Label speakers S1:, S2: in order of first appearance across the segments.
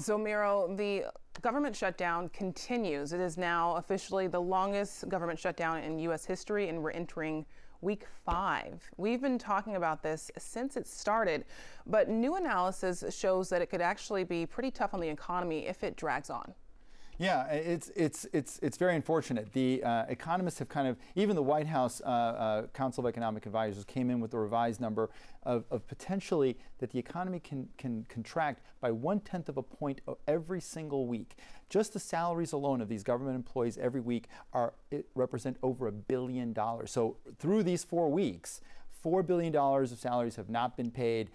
S1: So, Miro, the government shutdown continues. It is now officially the longest government shutdown in U.S. history, and we're entering week five. We've been talking about this since it started, but new analysis shows that it could actually be pretty tough on the economy if it drags on.
S2: Yeah, it's it's it's it's very unfortunate. The uh, economists have kind of even the White House uh, uh, Council of Economic Advisors came in with a revised number of, of potentially that the economy can can contract by one tenth of a point every single week. Just the salaries alone of these government employees every week are represent over a billion dollars. So through these four weeks, four billion dollars of salaries have not been paid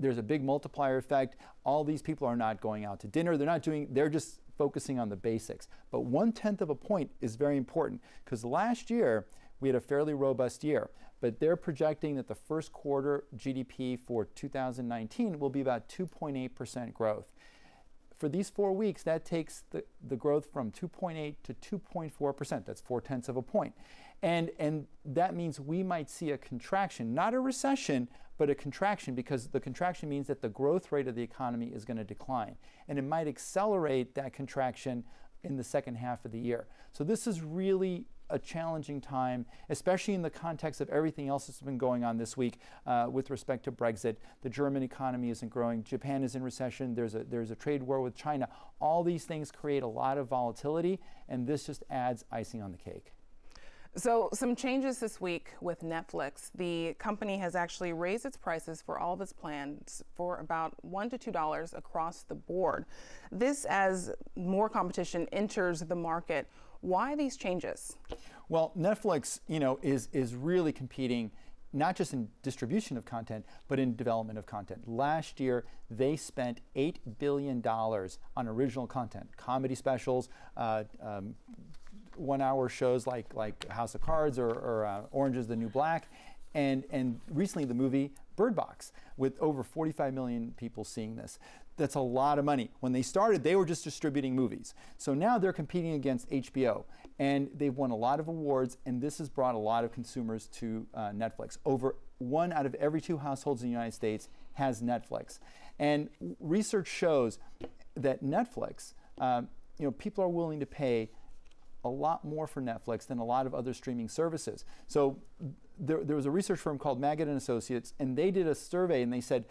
S2: there's a big multiplier effect. All these people are not going out to dinner. They're not doing, they're just focusing on the basics. But one tenth of a point is very important because last year we had a fairly robust year, but they're projecting that the first quarter GDP for 2019 will be about 2.8% growth. For these four weeks, that takes the, the growth from 2.8 to 2.4%. That's four tenths of a point. And, and that means we might see a contraction, not a recession, but a contraction because the contraction means that the growth rate of the economy is going to decline. And it might accelerate that contraction in the second half of the year. So this is really a challenging time, especially in the context of everything else that's been going on this week uh, with respect to Brexit. The German economy isn't growing. Japan is in recession. There's a, there's a trade war with China. All these things create a lot of volatility, and this just adds icing on the cake.
S1: So, some changes this week with Netflix. The company has actually raised its prices for all of its plans for about one to two dollars across the board. This as more competition enters the market. Why these changes?
S2: Well, Netflix, you know, is is really competing not just in distribution of content, but in development of content. Last year, they spent $8 billion on original content, comedy specials, uh, um, one hour shows like like House of Cards or, or uh, Orange is the New Black, and and recently the movie Bird Box with over 45 million people seeing this. That's a lot of money. When they started, they were just distributing movies. So now they're competing against HBO, and they've won a lot of awards, and this has brought a lot of consumers to uh, Netflix. Over one out of every two households in the United States has Netflix, and research shows that Netflix, um, you know, people are willing to pay a lot more for Netflix than a lot of other streaming services. So there, there was a research firm called Magid and Associates, and they did a survey and they said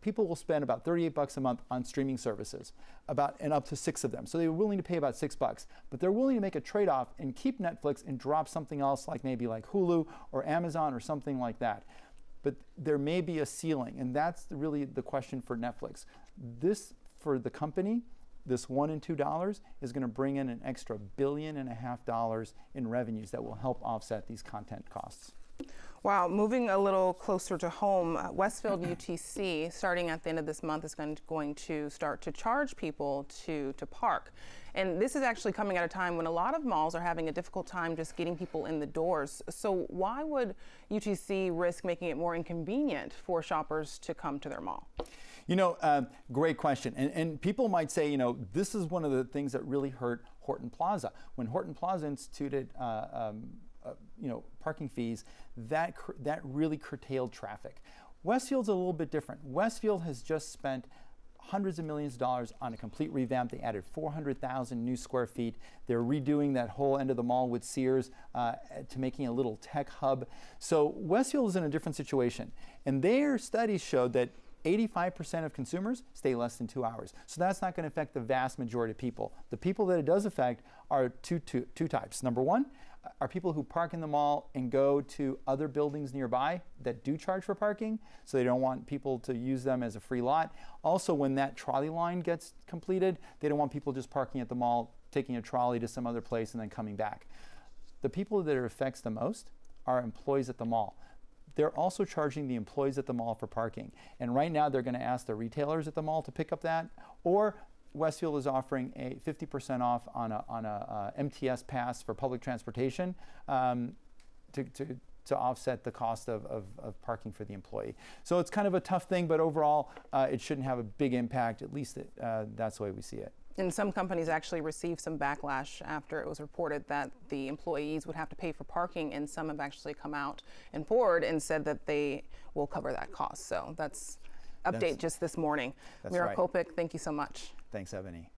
S2: people will spend about 38 bucks a month on streaming services, about and up to six of them. So they were willing to pay about six bucks, but they're willing to make a trade-off and keep Netflix and drop something else like maybe like Hulu or Amazon or something like that. But there may be a ceiling, and that's really the question for Netflix. This for the company this one and two dollars is going to bring in an extra billion and a half dollars in revenues that will help offset these content costs.
S1: Wow, moving a little closer to home, uh, Westfield UTC, starting at the end of this month, is going to, going to start to charge people to, to park. And this is actually coming at a time when a lot of malls are having a difficult time just getting people in the doors. So, why would UTC risk making it more inconvenient for shoppers to come to their mall?
S2: You know, um, great question. And, and people might say, you know, this is one of the things that really hurt Horton Plaza. When Horton Plaza instituted, uh, um, uh, you know, parking fees, that, that really curtailed traffic. Westfield's a little bit different. Westfield has just spent hundreds of millions of dollars on a complete revamp. They added 400,000 new square feet. They're redoing that whole end of the mall with Sears uh, to making a little tech hub. So Westfield is in a different situation. And their studies showed that 85% of consumers stay less than two hours. So that's not going to affect the vast majority of people. The people that it does affect are two, two, two types. Number one uh, are people who park in the mall and go to other buildings nearby that do charge for parking, so they don't want people to use them as a free lot. Also, when that trolley line gets completed, they don't want people just parking at the mall, taking a trolley to some other place, and then coming back. The people that it affects the most are employees at the mall they're also charging the employees at the mall for parking. And right now they're going to ask the retailers at the mall to pick up that, or Westfield is offering a 50% off on a, on a uh, MTS pass for public transportation um, to, to, to offset the cost of, of, of, parking for the employee. So it's kind of a tough thing, but overall, uh, it shouldn't have a big impact. At least it, uh, that's the way we see it.
S1: And some companies actually received some backlash after it was reported that the employees would have to pay for parking, and some have actually come out and forward and said that they will cover that cost. So that's update that's, just this morning. Miro right. Copic, thank you so much.
S2: Thanks, Ebony.